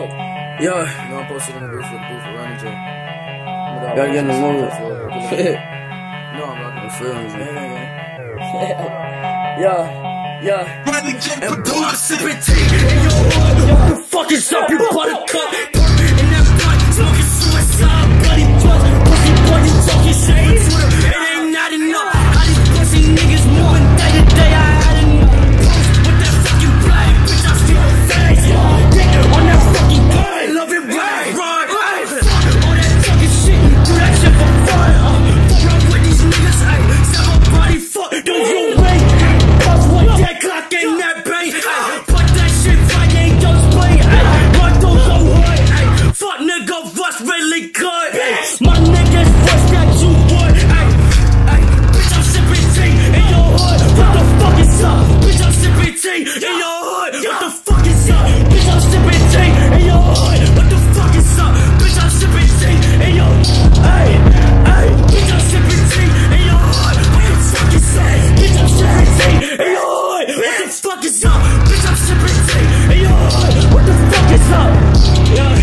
Yeah. You know I'm posted on the roof of the booth with Ronnie J. Gotta get in the mood. No, I'm not. I'm feeling you. Yeah, yeah. And precipitate. Yo, fuck fuck is up? Bitch, I'm sipping tea. And yo, what the fuck is up? Yeah.